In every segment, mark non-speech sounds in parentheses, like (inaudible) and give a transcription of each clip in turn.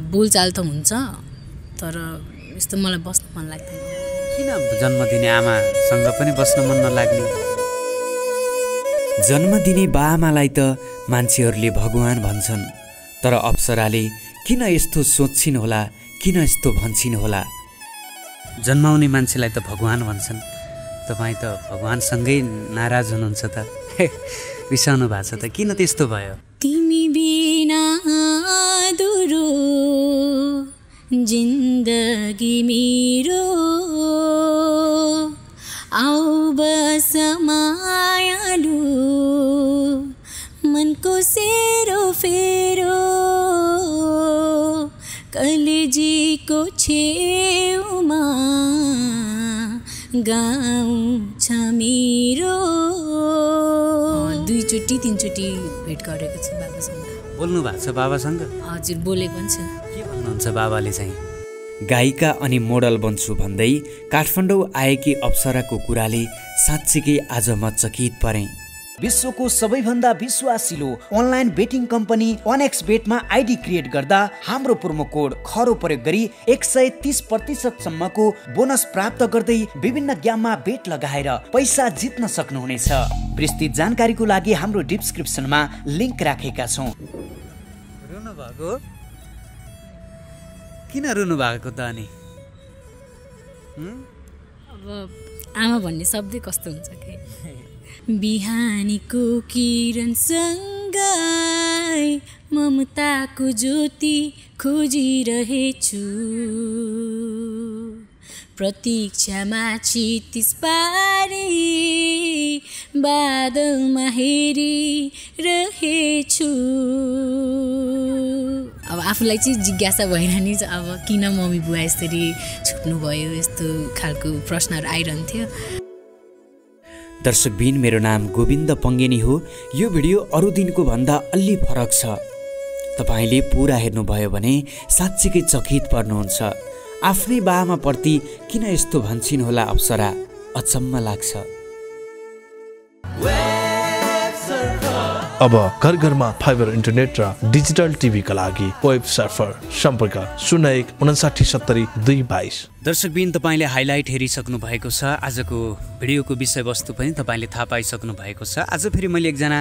बोलचाल त हुन्छ तर यस्तो मलाई बस्नु मन लाग्दैन। किन जन्म दिने आमासँग पनि बस्न मन नलाग्ने? जन्म दिने बाआमालाई त मान्छेहरूले भगवान् भन्छन् तर अप्सराले किन यस्तो सोच्छिन् होला किन यस्तो भन्छिन् होला? जन्माउने मान्छेलाई त भगवान् भन्छन्। तपाईँ त भगवान्सँगै नाराज हुनुहुन्छ त। (laughs) रिसाउनु भएको छ त। किन त्यस्तो भयो? तिमी बिना दुरो जिन्दगी मेरो आउ बस मायालु मनको सेरो फेरो कलेजीको छेउमा गाउँ छ मेरो दुईचोटि तिनचोटि भेट गरेको छु बोल्नु भएको छ बाबासँग? हजुर बोलेको पनि छु। के भन्नुहुन्छ बाबाले चाहिँ? गायिका अनि मोडल बन्छु भन्दै काठमाडौँ आएकी अप्सराको कुराले साँच्चीकै आज म चकित परेँ। विश्वको सबैभन्दा विश्वासिलो अनलाइन बेटिङ कम्पनी अनेक्स बेटमा आइडी क्रिएट गर्दा हाम्रो प्रोमो कोड खरो प्रयोग गरी एक सय तिस प्रतिशतसम्मको बोनस प्राप्त गर्दै विभिन्न गेममा बेट लगाएर पैसा जित्न सक्नुहुनेछ। विस्तृत जानकारीको लागि हाम्रो डिस्क्रिप्सनमा लिङ्क राखेका छौँ। रुनु भएको किन रुनु भएको त अनि? हुँ? अब आमा भन्ने शब्दै कस्तो हुन्छ कि? बिहानीको किरणसँगै ममताको ज्योति खोजिरहेछु। प्रतीक्षामा क्षितिज पारी बादलमा हेरिरहेछु। अब आफूलाई चाहिँ जिज्ञासा भएर नि अब किन मम्मी बुवा यसरी छुट्नुभयो? यस्तो खालको प्रश्नहरू आइरहन्थ्यो। दर्शकबिन मेरो नाम गोविन्द पङ्गेनी हो। यो भिडियो अरू दिनको भन्दा अलि फरक छ। तपाईँले पुरा हेर्नुभयो भने साँच्चीकै चकित पर्नुहुन्छ। आफ्नै बाआमाप्रति किन यस्तो भन्छन् होला अप्सरा? अचम्म लाग्छ। अब घर घरमा फाइबर इन्टरनेट र डिजिटल टिभीका लागि वेब सर्फर सम्पर्क शून्य एक उनासाठी सत्तरी दुई बाइस। दर्शकबिन तपाईँले हाइलाइट हेरिसक्नु भएको छ। आजको भिडियोको विषयवस्तु पनि तपाईँले थाहा पाइसक्नु भएको छ। आज फेरि मैले एकजना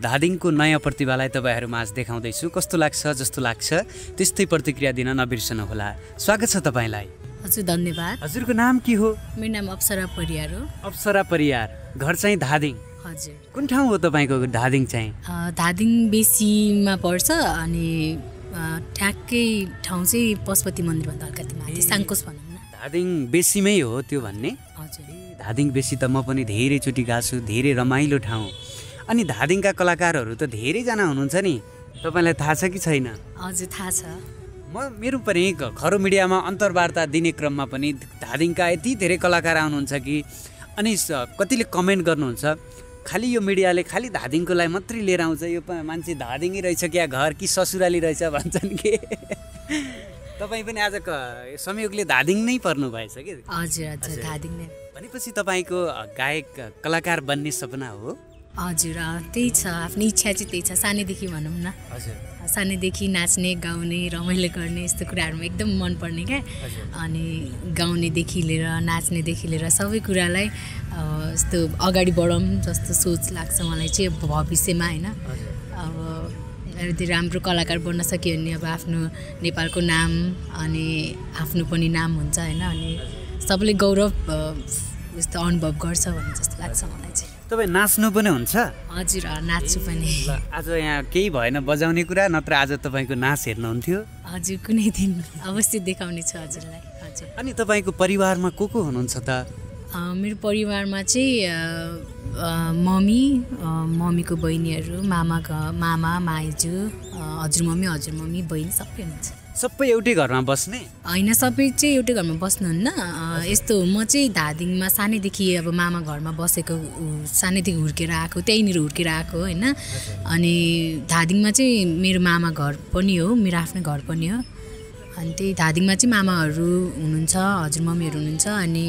धादिङको नयाँ प्रतिभालाई तपाईँहरूमा आज देखाउँदैछु। कस्तो लाग्छ जस्तो लाग्छ त्यस्तै प्रतिक्रिया दिन नबिर्सनुहोला स्वागत छ तपाईँलाई। हजुर धन्यवाद। हजुरको नाम के हो? मेरो नाम अप्सरा परियार हो। अप्सरा परियार। घर चाहिँ धादिङ। हजुर। कुन ठाउँ हो तपाईँको धादिङ चाहिँ? धादिङ बेसीमा पर्छ अनि ठ्याक्कै ठाउँ चाहिँ पशुपति मन्दिरभन्दा अलिकति माथि साङ्कोस भनौँ न। धादिङ बेसीमै हो त्यो भन्ने? हजुर। धादिङ बेसी त म पनि धेरैचोटि गएको छु धेरै रमाइलो ठाउँ। अनि धादिङका कलाकारहरू त धेरैजना हुनुहुन्छ नि तपाईँलाई थाहा छ कि छैन? हजुर थाहा छ। म मेरो पनि खरो मिडियामा अन्तर्वार्ता दिने क्रममा पनि धादिङका यति धेरै कलाकार आउनुहुन्छ कि अनि कतिले कमेन्ट गर्नुहुन्छ। खालि यो मिडियाले खालि धादिङको लागि मात्रै लिएर आउँछ यो मान्छे धादिङै रहेछ क्या घर कि ससुराली रहेछ भन्छन् कि? तपाईँ पनि आज संयोगले धादिङ नै पर्नु भएछ कि? हजुर हजुर। धादिङ नै। भनेपछि तपाईँको गायक कलाकार बन्ने सपना हो। हजुर त्यही छ आफ्नो इच्छा चाहिँ त्यही छ सानैदेखि भनौँ न। हजुर। सानैदेखि नाच्ने गाउने रमाइलो गर्ने यस्तो कुराहरूमा एकदम मनपर्ने क्या। अनि गाउनेदेखि लिएर नाच्नेदेखि लिएर सबै कुरालाई यस्तो अगाडि बढाउँ जस्तो सोच लाग्छ मलाई चाहिँ भविष्यमा होइन। अब यदि राम्रो कलाकार बन्न सक्यो भने अब आफ्नो नेपालको नाम अनि आफ्नो पनि नाम हुन्छ होइन। अनि सबैले गौरव यस्तो अनुभव गर्छ भन्ने जस्तो लाग्छ मलाई चाहिँ। तपाईँ नाच्नु पनि हुन्छ। हजुर नाच्छु पनि। आज यहाँ केही भएन बजाउने कुरा नत्र आज तपाईँको नाच हेर्नुहुन्थ्यो। हजुर कुनै दिन अवश्य देखाउने छु हजुरलाई। हजुर। अनि तपाईँको परिवारमा को को हुनुहुन्छ त? मेरो परिवारमा चाहिँ मम्मी मम्मीको बहिनीहरू मामा मामा माइजू अ, हजुरमम्मी हजुरमम्मी बहिनी सबै हुनुहुन्छ। सबै एउटै घरमा बस्ने? होइन सबै चाहिँ एउटै घरमा बस्नुहुन्न यस्तो म चाहिँ धादिङमा सानैदेखि अब मामा घरमा बसेको सानैदेखि हुर्केर आएको त्यहीँनिर हुर्केर आएको होइन? अनि धादिङमा चाहिँ मेरो मामा घर पनि हो मेरो आफ्नै घर पनि हो। अनि त्यही धादिङमा चाहिँ मामाहरू हुनुहुन्छ हजुरमम्मीहरू हुनुहुन्छ अनि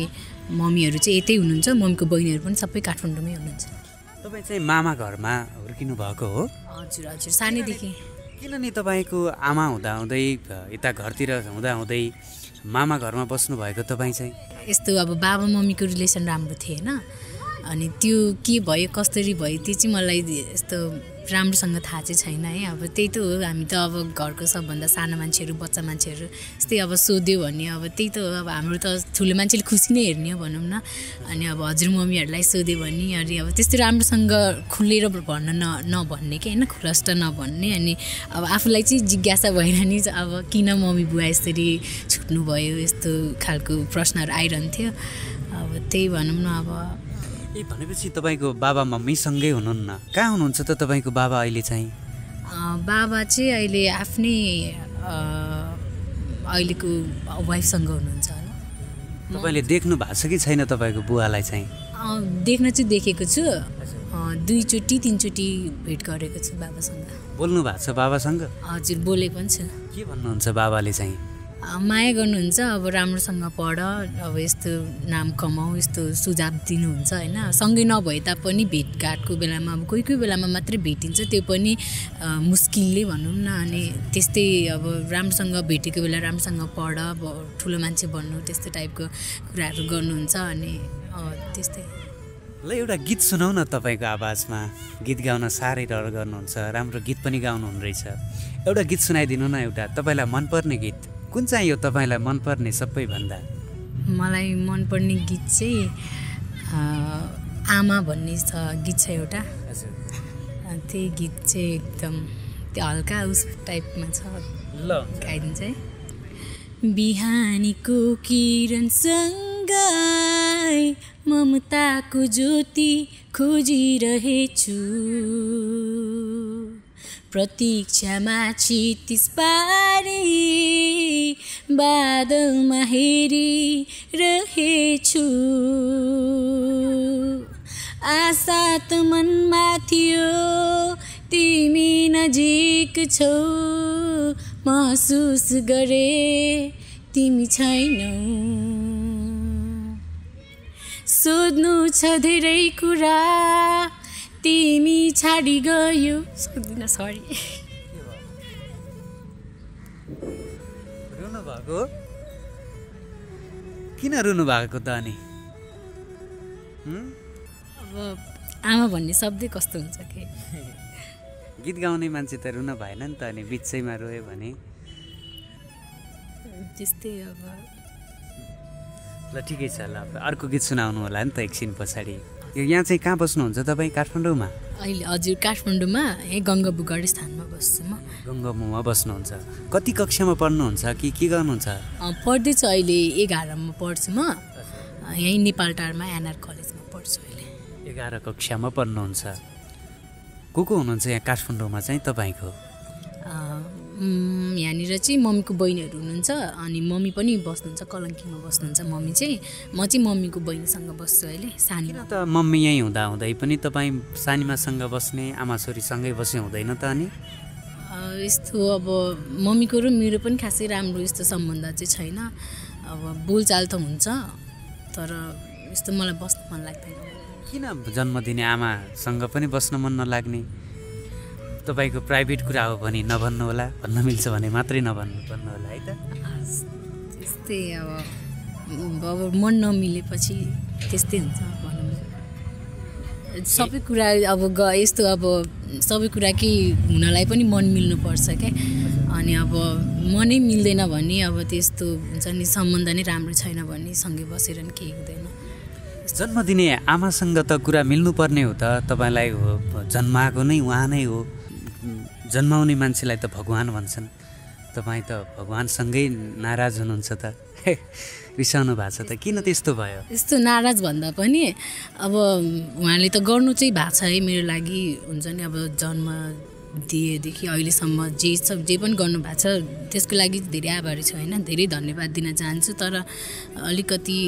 मम्मीहरू चाहिँ यतै हुनुहुन्छ मम्मीको बहिनीहरू पनि सबै काठमाडौँमै हुनुहुन्छ। तपाईँ चाहिँ मामा घरमा हुर्किनु भएको हो? हजुर हजुर सानैदेखि। किन नि तपाईँको आमा हुँदाहुँदै यता घरतिर हुँदाहुँदै मामा घरमा बस्नुभएको तपाईँ चाहिँ? यस्तो अब बाबा मम्मीको रिलेसन राम्रो थिएन। अनि त्यो के भयो कसरी भयो त्यो चाहिँ मलाई यस्तो राम्रोसँग थाहा चाहिँ छैन है। अब त्यही त हो हामी त अब घरको सबभन्दा सानो मान्छेहरू बच्चा मान्छेहरू यस्तै अब सोध्यो भने अब त्यही त हो अब हाम्रो त ठुलो मान्छेले खुसी नै हेर्ने हो भनौँ न। अनि अब हजुरमम्मीहरूलाई सोध्यो भने अनि अब त्यस्तो राम्रोसँग खुलेर भन्न न नभन्ने कि होइन खुलस्ट नभन्ने अनि अब आफूलाई चाहिँ जिज्ञासा भएन नि अब किन मम्मी बुवा यसरी छुट्नुभयो यस्तो खालको प्रश्नहरू आइरहन्थ्यो। अब त्यही भनौँ न अब ए भनेपछि तपाईँको बाबा मम्मीसँगै हुनुहुन्न। कहाँ हुनुहुन्छ त तपाईँको बाबा अहिले चाहिँ? बाबा चाहिँ अहिले आफ्नै अहिलेको वाइफसँग हुनुहुन्छ होला। तपाईँले देख्नु भएको छ कि छैन तपाईँको बुवालाई चाहिँ? देख्न चाहिँ देखेको छु। दुईचोटि तिनचोटि भेट गरेको छु बाबासँग। बोल्नु भएको छ बाबासँग? हजुर बोले पनि छु। के भन्नुहुन्छ बाबाले चाहिँ? माया गर्नुहुन्छ अब राम्रोसँग पढ अब यस्तो नाम कमाऊ यस्तो सुझाव दिनुहुन्छ होइन? सँगै नभए तापनि भेटघाटको बेलामा अब कोही कोही बेलामा मात्रै भेटिन्छ त्यो पनि मुस्किलले भनौँ न अनि त्यस्तै अब राम्रोसँग भेटेको बेला राम्रोसँग पढ अब ठुलो मान्छे भन्नु त्यस्तो टाइपको कुराहरू गर्नुहुन्छ अनि त्यस्तै। ल एउटा गीत सुनाउ न तपाईँको आवाजमा। गीत गाउन साह्रै डर गर्नुहुन्छ राम्रो गीत पनि गाउनुहुने रहेछ एउटा गीत सुनाइदिनु न एउटा तपाईँलाई मनपर्ने गीत। कुन चाहिँ यो तपाईँलाई मनपर्ने सबैभन्दा? मलाई मनपर्ने गीत चाहिँ आमा भन्ने छ गीत छ एउटा। त्यही गीत चाहिँ एकदम त्यो हल्का उस टाइपमा छ। ल। गाइदिन्छ है। बिहानीको किरणसँग ममताको ज्योति खोजिरहेछु। प्रतीक्षामा क्षितिज पारी बादलमा हेरिरहेछु आशा त मनमा थियो तिमी नजिक छौ। महसुस गरे तिमी छैनौ। सोध्नु छ धेरै कुरा तिमी छाडी गयो सक्दिनँ सरी रुनु भएको किन रुनु भएको त अनि? अब आमा भन्ने शब्दै कस्तो हुन्छ कि? (laughs) गीत गाउने मान्छे त रुन भएन नि त अनि बिचैमा रोयो भने। त्यस्तै अब। ल ठिकै छ ल अर्को गीत सुनाउनु होला नि त एकछिन पछाडि। यो यहाँ चाहिँ कहाँ बस्नुहुन्छ तपाईँ? काठमाडौँमा? अहिले हजुर काठमाडौँमा यहीँ गङ्गा बुगड स्थानमा। बस्छु म गङ्गामुमा बस्नुहुन्छ। कति कक्षामा पढ्नुहुन्छ? कि के गर्नुहुन्छ? पढ्दैछु अहिले एघारमा पढ्छु म। यहीँ नेपाल टारमा एनआर कलेजमा पढ्छु अहिले। एघार कक्षामा पढ्नुहुन्छ। को को हुनुहुन्छ यहाँ काठमाडौँमा चाहिँ तपाईँको? यहाँनिर चाहिँ मम्मीको बहिनीहरू हुनुहुन्छ अनि मम्मी पनि बस्नुहुन्छ कलङ्कीमा बस्नुहुन्छ मम्मी चाहिँ। म चाहिँ मम्मीको बहिनीसँग बस्छु अहिले सानी किन त मम्मी यहीँ हुँदा हुँदै पनि तपाईँ सानीमासँग बस्ने आमा छोरीसँगै बस्ने हुँदैन त अनि? यस्तो अब मम्मीको र मेरो पनि खासै राम्रो यस्तो सम्बन्ध चाहिँ छैन। अब बोलचाल त हुन्छ तर यस्तो मलाई बस्नु मन लाग्दैन। किन जन्म दिने आमासँग पनि बस्न मन नलाग्ने? तपाईँको प्राइभेट कुरा हो भने नभन्नु होला भन्न मिल्छ भने मात्रै नभन्नु भन्नु होला है त? त्यस्तै अब अब मन नमिलेपछि त्यस्तै हुन्छ भनौँ न। सबै कुरा अब ग यस्तो अब सबै कुरा कि हुनलाई पनि मन मिल्नुपर्छ क्या अनि अब मनै मिल्दैन भने अब त्यस्तो हुन्छ नि सम्बन्ध नै राम्रो छैन भने सँगै बसेर नि केही हुँदैन। जन्म दिने आमासँग त कुरा मिल्नुपर्ने हो त तपाईँलाई हो जन्माएको नै उहाँ नै हो। जन्माउने मान्छेलाई त भगवान् भन्छन्। तपाईँ त भगवान्सँगै नाराज हुनुहुन्छ त। (laughs) रिसाउनु भएको छ त? किन त्यस्तो भयो? यस्तो नाराज भन्दा पनि अब उहाँले त गर्नु चाहिँ भएको छ है। मेरो लागि हुन्छ नि अब जन्म दिएदेखि अहिलेसम्म जे सब जे पनि गर्नुभएको छ त्यसको लागि धेरै आभारी छु होइन? धेरै धन्यवाद दिन चाहन्छु। तर अलिकति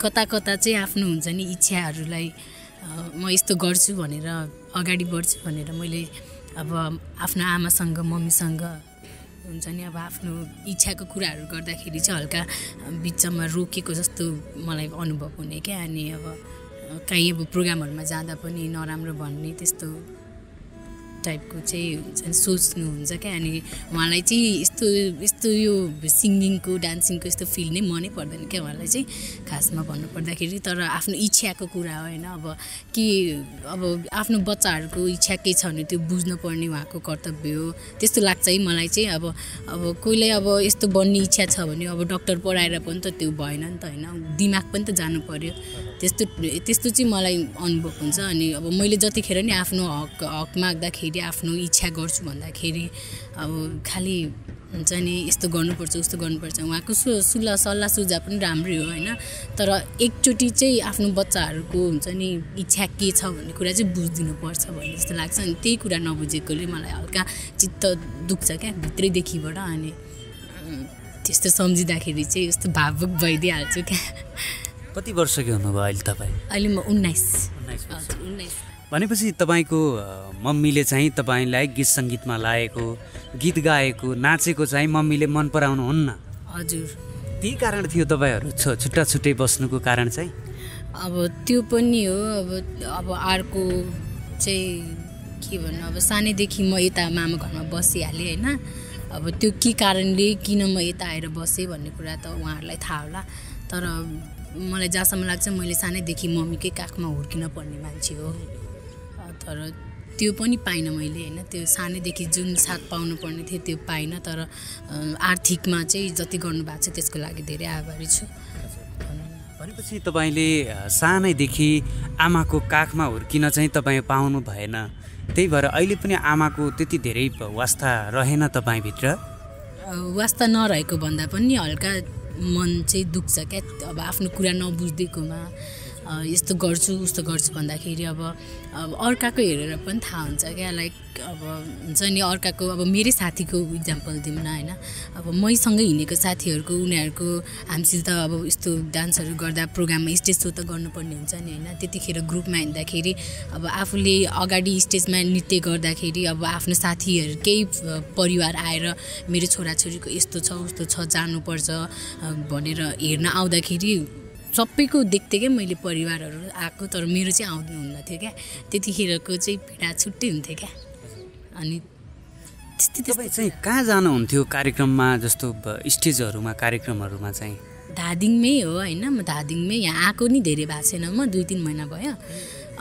कता कता चाहिँ आफ्नो हुन्छ नि इच्छाहरूलाई म यस्तो गर्छु भनेर अगाडि बढ्छु भनेर मैले अब आफ्नो आमासँग मम्मीसँग हुन्छ नि अब आफ्नो इच्छाको कुराहरू गर्दाखेरि चाहिँ हल्का बिचमा रोकेको जस्तो मलाई अनुभव हुने क्या। अनि अब कहीँ अब प्रोग्रामहरूमा जाँदा पनि नराम्रो भन्ने त्यस्तो टाइपको चाहिँ हुन्छ नि सोच्नुहुन्छ क्या। अनि उहाँलाई चाहिँ यस्तो यस्तो यो सिङ्गिङको डान्सिङको यस्तो फिल नै मनै पर्दैन क्या उहाँलाई चाहिँ खासमा भन्नुपर्दाखेरि। तर आफ्नो इच्छाको कुरा हो होइन। अब कि अब आफ्नो बच्चाहरूको इच्छा के छ भने त्यो बुझ्नुपर्ने उहाँको कर्तव्य हो। त्यस्तो लाग्छ है मलाई चाहिँ। अब अब कोहीलाई अब यस्तो बन्ने इच्छा छ भने अब डक्टर पढाएर पनि त त्यो भएन नि त होइन। दिमाग पनि त जानु पऱ्यो त्यस्तो त्यस्तो चाहिँ मलाई अनुभव हुन्छ। अनि अब मैले जतिखेर नि आफ्नो हक हक माग्दाखेरि आफ्नो इच्छा गर्छु भन्दाखेरि अब खालि हुन्छ नि यस्तो गर्नुपर्छ उस्तो गर्नुपर्छ। उहाँको सु सुल्लाह सल्लाह सुझाव पनि राम्रै हो होइन? तर एकचोटि चाहिँ आफ्नो बच्चाहरूको हुन्छ नि इच्छा के छ भन्ने कुरा चाहिँ बुझिदिनुपर्छ भन्ने जस्तो लाग्छ। अनि त्यही कुरा नबुझेकोले मलाई हल्का चित्त दुख्छ क्या भित्रैदेखिबाट। अनि त्यस्तो सम्झिँदाखेरि चाहिँ यस्तो भावुक भइदिइहाल्छु क्या। कति वर्षको हुनुभयो अहिले तपाईँ? अहिले म उन्नाइस। उन्नाइस। भनेपछि तपाईँको मम्मीले चाहिँ तपाईँलाई गीत सङ्गीतमा लाएको गीत गाएको नाचेको चाहिँ मम्मीले मन पराउनुहुन्न? हजुर। त्यही कारण थियो तपाईँहरू छु छुट्टा छुट्टै बस्नुको कारण चाहिँ? अब त्यो पनि हो अब अब अर्को चाहिँ के भन्नु अब सानैदेखि म यता मामा घरमा बसिहालेँ होइन। अब त्यो के कारणले किन म यता आएर बसेँ भन्ने कुरा त उहाँहरूलाई थाहा होला। तर मलाई जहाँसम्म लाग्छ मैले सानैदेखि मम्मीकै काखमा हुर्किन पर्ने मान्छे हो। तर त्यो पनि पाइनँ मैले होइन। त्यो सानैदेखि जुन साथ पाउनु पर्ने थियो त्यो पाइनँ तर आर्थिकमा चाहिँ जति गर्नुभएको छ त्यसको लागि धेरै आभारी छु। भनेपछि तपाईँले सानैदेखि आमाको काखमा हुर्किन चाहिँ तपाईँ पाउनु भएन। त्यही भएर अहिले पनि आमाको त्यति धेरै वास्ता रहेन तपाईँभित्र? वास्ता नरहेको भन्दा पनि हल्का मन चाहिँ दुख्छ क्या। अब आफ्नो कुरा नबुझिदिएकोमा यस्तो गर्छु उस्तो गर्छु भन्दाखेरि अब अब अर्काको हेरेर पनि थाहा हुन्छ क्या। लाइक अब हुन्छ नि अर्काको अब मेरै साथीको इक्जाम्पल दिउँ न होइन? अब मैसँगै हिँडेको साथीहरूको उनीहरूको हामीसित अब यस्तो डान्सहरू गर्दा प्रोग्राममा स्टेज सो त गर्नुपर्ने हुन्छ नि होइन? त्यतिखेर ग्रुपमा हिँड्दाखेरि अब आफूले अगाडि स्टेजमा नृत्य गर्दाखेरि अब आफ्नो साथीहरूकै अ, परिवार आएर मेरो छोराछोरीको यस्तो छ उस्तो छ जानुपर्छ भनेर हेर्न आउँदाखेरि सबैको देख्थेँ क्या मैले परिवारहरू आएको तर मेरो चाहिँ आउनुहुन्न थियो क्या। त्यतिखेरको चाहिँ पीडा छुट्टै हुन्थ्यो क्या। अनि तपाईँ चाहिँ कहाँ जानुहुन्थ्यो कार्यक्रममा जस्तो स्टेजहरूमा कार्यक्रमहरूमा चाहिँ? धादिङमै हो होइन? म धादिङमै यहाँ आएको नि धेरै भएको छैन। म दुई तिन महिना भयो।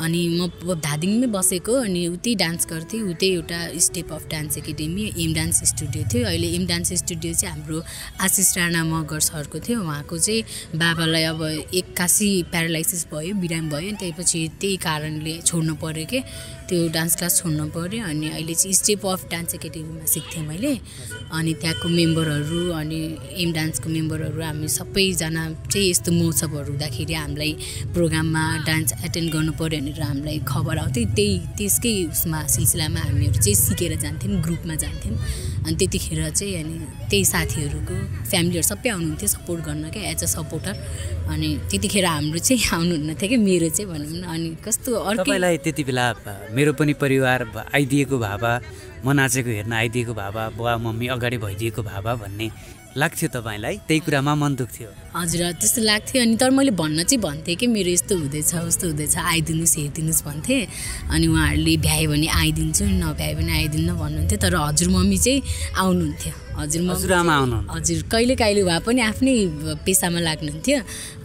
अनि म धादिङमै बसेको अनि उतै डान्स गर्थेँ उतै एउटा step of dance academy M dance studio थियो। अहिले एम डान्स स्टुडियो चाहिँ हाम्रो आशिष राणा मगर सरको थियो। उहाँको चाहिँ बाबालाई अब एक्कासी प्यारालाइसिस भयो बिरामी भयो। अनि त्यसपछि त्यही कारणले छोड्नु पऱ्यो के त्यो डान्स क्लास छोड्नु पऱ्यो। अनि अहिले चाहिँ स्टेप अफ डान्स एकाडेमीमा सिक्थेँ मैले। अनि त्यहाँको मेम्बरहरू अनि एम डान्सको मेम्बरहरू हामी सबैजना चाहिँ यस्तो महोत्सवहरू हुँदाखेरि हामीलाई प्रोग्राममा डान्स एटेन्ड गर्नु पऱ्यो। भनेर हामीलाई खबर आउँथ्यो। त्यही त्यसकै उसमा सिलसिलामा हामीहरू चाहिँ सिकेर जान्थ्यौँ ग्रुपमा जान्थ्यौँ अनि त्यतिखेर चाहिँ अनि त्यही साथीहरूको फ्यामिलीहरू सबै आउनुहुन्थ्यो सपोर्ट गर्न क्या एज अ सपोर्टर। अनि त्यतिखेर हाम्रो चाहिँ आउनुहुन्न थियो क्या मेरो चाहिँ भनौँ न। अनि कस्तो अर्कै तपाईँलाई त्यति बेला मेरो पनि परिवार आइदिएको भए म नाचेको हेर्न आइदिएको भए बुवा मम्मी अगाडि भइदिएको भए भन्ने लाग्थ्यो तपाईँलाई? त्यही कुरामा मन दुख्थ्यो। हजुर त्यस्तो लाग्थ्यो। अनि तर मैले भन्न चाहिँ भन्थेँ कि मेरो यस्तो हुँदैछ उस्तो हुँदैछ आइदिनुहोस् हेरिदिनुहोस् भन्थेँ। अनि उहाँहरूले भ्यायो भने आइदिन्छु नभ्यायो भने आइदिन्न भन्नुहुन्थ्यो। तर हजुर मम्मी चाहिँ आउनुहुन्थ्यो। हजुर हजुरआमा आउनुहुन्न हजुर कहिले कहिले उहाँ पनि आफ्नै पेसामा लाग्नुहुन्थ्यो।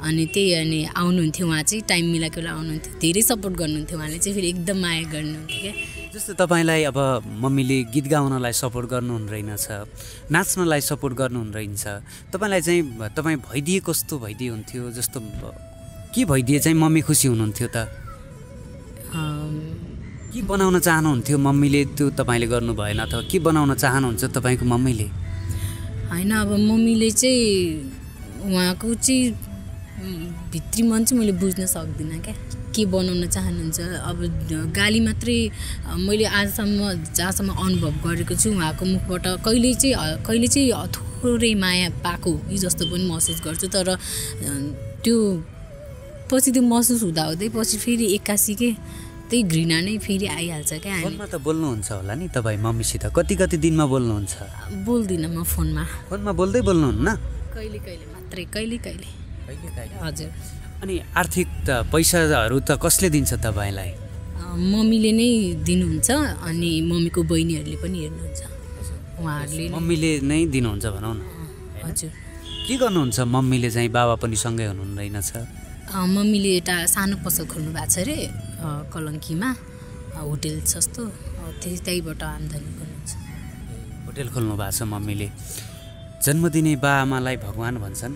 अनि त्यही अनि आउनुहुन्थ्यो उहाँ चाहिँ टाइम मिलाएको बेला आउनुहुन्थ्यो। धेरै सपोर्ट गर्नुहुन्थ्यो उहाँले चाहिँ फेरि एकदम माया गर्नुहुन्थ्यो क्या। जस्तो तपाईँलाई अब मम्मीले गीत गाउनलाई सपोर्ट गर्नुहुन्न रहेनछ नाच्नलाई सपोर्ट गर्नुहुन्न रहेछ तपाईँलाई चाहिँ तपाईँ भइदिए कस्तो भइदिए हुन्थ्यो जस्तो के भइदिए चाहिँ मम्मी खुसी हुनुहुन्थ्यो त? के बनाउन चाहनुहुन्थ्यो मम्मीले? त्यो तपाईँले गर्नु भएन अथवा के बनाउन चाहनुहुन्छ तपाईँको मम्मीले? होइन अब मम्मीले चाहिँ उहाँको चाहिँ भित्री मन चाहिँ मैले बुझ्न सक्दिनँ क्या। के बनाउन चाहनुहुन्छ? अब गाली मात्रै मैले आजसम्म जहाँसम्म अनुभव गरेको छु उहाँको मुखबाट कहिले चाहिँ कहिले चाहिँ थोरै माया पाएको जस्तो पनि महसुस गर्छु। तर त्यो पछि त्यो महसुस हुँदा हुँदै पछि फेरि एक्कासी के? त्यही घृणा नै फेरि आइहाल्छ क्या फोनमा त बोल्नुहुन्छ होला नि तपाईँ मम्मीसित। कति कति दिनमा बोल्नुहुन्छ? बोल्दिनँ म फोनमा। फोनमा बोल्दै बोल्नुहुन्न? कहिले कहिले मात्रै कहिले कहिले? हजुर। अनि आर्थिक त पैसाहरू त कसले दिन्छ तपाईँलाई? मम्मीले नै दिनुहुन्छ अनि मम्मीको बहिनीहरूले पनि हेर्नुहुन्छ। उहाँहरूले मम्मीले नै दिनुहुन्छ भनौँ न। हजुर। के गर्नुहुन्छ मम्मीले चाहिँ? बाबा पनि सँगै हुनुहुँदैन छ। मम्मीले एउटा सानो पसल खोल्नु भएको छ अरे कलङ्कीमा। होटेल जस्तो। त्यही त्यहीबाट आम्दानी गर्नुहुन्छ। होटेल खोल्नु भएको छ मम्मीले। जन्मदिने बा आमालाई भगवान् भन्छन्।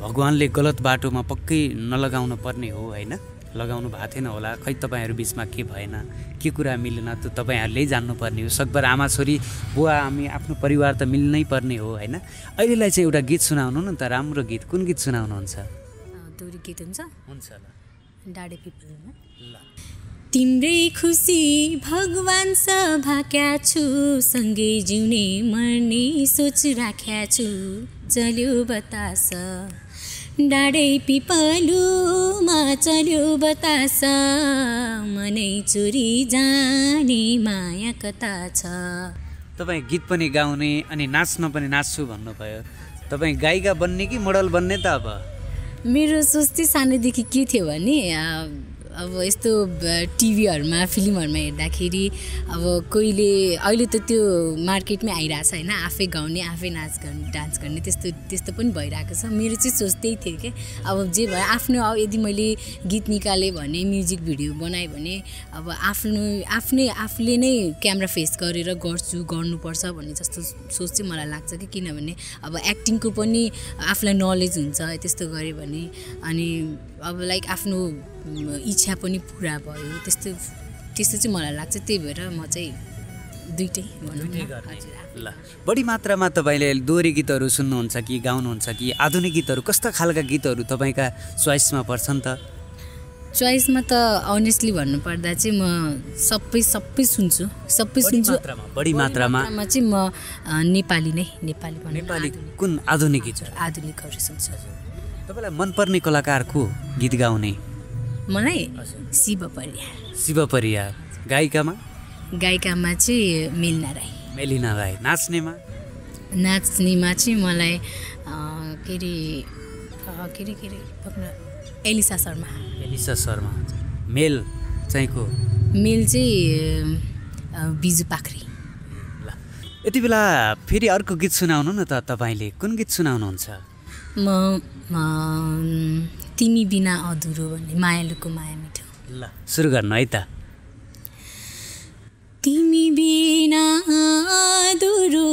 भगवान्ले गलत बाटोमा पक्कै नलगाउनु पर्ने हो होइन? लगाउनु भएको थिएन होला। खै तपाईँहरू बिचमा के भएन? के कुरा मिलेन? त्यो तपाईँहरूले जान्नुपर्ने हो। सकभर आमा छोरी बुवा हामी आफ्नो परिवार त मिल्नै पर्ने हो होइन? अहिलेलाई चाहिँ एउटा गीत सुनाउनु न त। राम्रो गीत। कुन गीत सुनाउनुहुन्छ? गीत हुन्छ? हुन्छ ल। डाडे पिपलमा तिम्रै खुसी भगवान् सभाक्या छु? सँगै जिउने मर्ने सोच राख्या छु? चल्यो बतास। डाँडै पिपलुमा चल्यो बतास मनै चोरी जाने माया कता छ। तपाईँ गीत पनि गाउने अनि नाच्न पनि नाच्छु भन्नुभयो। तपाईँ गायिका बन्ने कि मोडल बन्ने त अब? मेरो सोच चाहिँ सानैदेखि के थियो भने अब यस्तो टिभीहरूमा फिल्महरूमा हेर्दाखेरि अब कोहीले अहिले त त्यो मार्केटमै आइरहेछ होइन। आफै गाउने आफै नाच गर्ने डान्स गर्ने त्यस्तो त्यस्तो पनि भइरहेको छ। मेरो चाहिँ सोच त्यही थियो कि अब जे भयो आफ्नो अब यदि मैले गीत निकालेँ भने म्युजिक भिडियो बनाएँ भने अब आफ्नो आफ्नै आफूले नै क्यामेरा फेस गरेर गर्छु गर्नुपर्छ भन्ने जस्तो सोच चाहिँ मलाई लाग्छ कि। किनभने अब एक्टिङको पनि आफूलाई नलेज हुन्छ त्यस्तो गऱ्यो भने। अनि अब लाइक आफ्नो इच्छा पनि पुरा भयो। त्यस्तो त्यस्तो चाहिँ मलाई लाग्छ। त्यही भएर म चाहिँ दुइटै ल बढी मात्रामा तपाईँले दोहोरी गीतहरू सुन्नुहुन्छ कि गाउनुहुन्छ कि आधुनिक गीतहरू कस्ता खालका गीतहरू तपाईँका चोइसमा पर्छन् त? चोइसमा त अनेस्टली भन्नुपर्दा चाहिँ म सबै सबै सुन्छु। सबै सुन्छु। बढी मात्रामा। चाहिँ म नेपाली नै नेपाली नेपाली कुन आधुनिक गीतहरू आधुनिकहरू सुन्छु। तपाईँलाई मनपर्ने कलाकार को गीत गाउने? मलाई शिव परियार शिव परियार गायिकामा? गायिकामा चाहिँ मेलिना राई। मेलिना राई। नाच्नेमा? नाच्नेमा चाहिँ मलाई के अरे के अरे के अरे एलिसा शर्मा। एलिसा शर्मा। मेल चाहिँ को? मेल चाहिँ बिजु पाखरी। ल। यति बेला फेरि अर्को गीत सुनाउनु न त तपाईँले। कुन गीत सुनाउनुहुन्छ? म म, तिमी बिना अधुरो भन्ने मायालुको माया मिठो। ल सुरु गर्नु है त। तिमी बिना अधुरो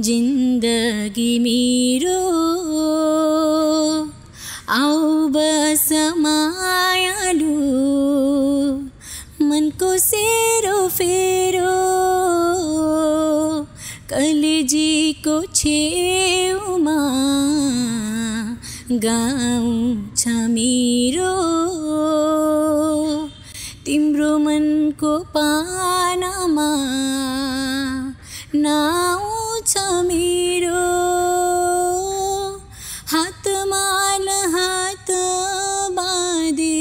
जिन्दगी मेरो। आउ बस मायालु मनको सेरो फेरो। कलेजीको छेउमा गाउँ छ मेरो तिम्रो मनको पानामा नाउ छ मेरो हातमा हात बाँधे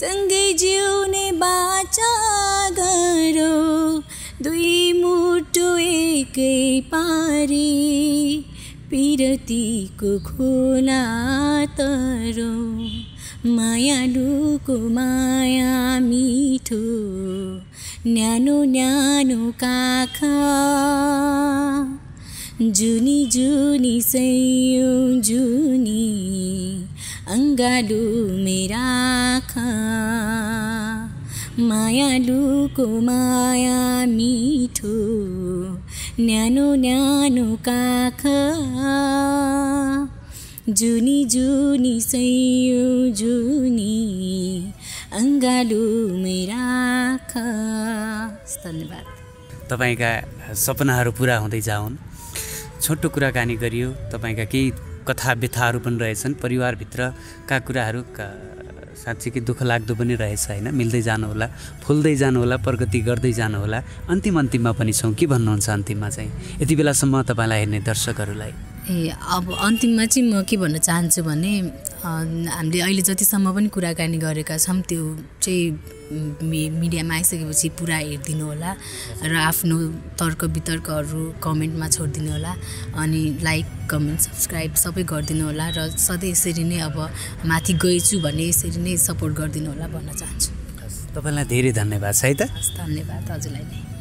सँगै जिउने बाचा गरो दुई मुटु एकै पारी पिरतीको खोला तरो मायालुको माया मिठो न्यानो न्यानो काखा। जुनी जुनी सयौँ जुनी अङ्गालु मेरा मायालुको माया मिठो न्यानो न्यानो काखा। जुनी जुनी सयौँ जुनी अङ्गालु धन्यवाद। तपाईँका सपनाहरू पुरा हुँदै जाउन्। छोटो कुराकानी गरियो। तपाईँका केही कथा व्यथाहरू पनि रहेछन्। परिवारभित्रका कुराहरू साँच्चीकै दुःख लाग्दो पनि रहेछ होइन? मिल्दै जानुहोला फुल्दै जानुहोला प्रगति गर्दै जानुहोला अन्तिम अन्तिममा पनि छौँ। के भन्नुहुन्छ अन्तिममा चाहिँ? यति बेलासम्म तपाईँलाई हेर्ने दर्शकहरूलाई। ए अब अन्तिममा चाहिँ म के भन्न चाहन्छु भने हामीले अहिले जतिसम्म पनि कुराकानी गरेका छौँ त्यो चाहिँ मि मिडियामा आइसकेपछि पुरा हेरिदिनु होला र आफ्नो तर्क वितर्कहरू कमेन्टमा छोडिदिनु होला अनि लाइक कमेन्ट सब्सक्राइब सबै गरिदिनु होला र सधैँ यसरी नै अब माथि गएछु भने यसरी नै सपोर्ट गरिदिनु होला भन्न चाहन्छु। तपाईँलाई धेरै धन्यवाद छ है त। धन्यवाद हजुरलाई नै।